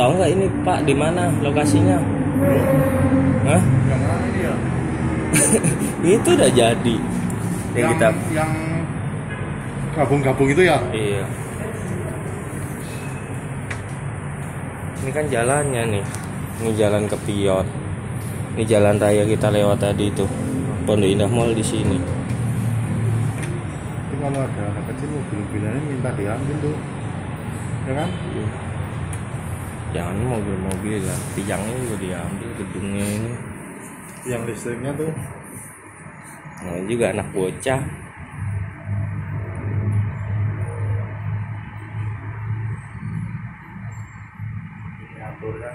tahu nggak ini Pak di mana lokasinya? Hah? yang mana ya Itu udah jadi. Yang kita yang gabung-gabung itu ya Iya. Ini kan jalannya nih. Ini jalan ke Pion. Ini jalan raya kita lewat tadi itu. Pondok Indah Mall di sini. itu kalau ada anak kecil mobil-mobilannya minta diambil tuh ya kan Jangan mobil-mobil lah. Tiangnya juga diambil gedungnya ini. yang listriknya tuh Nah, juga anak bocah. diatur kan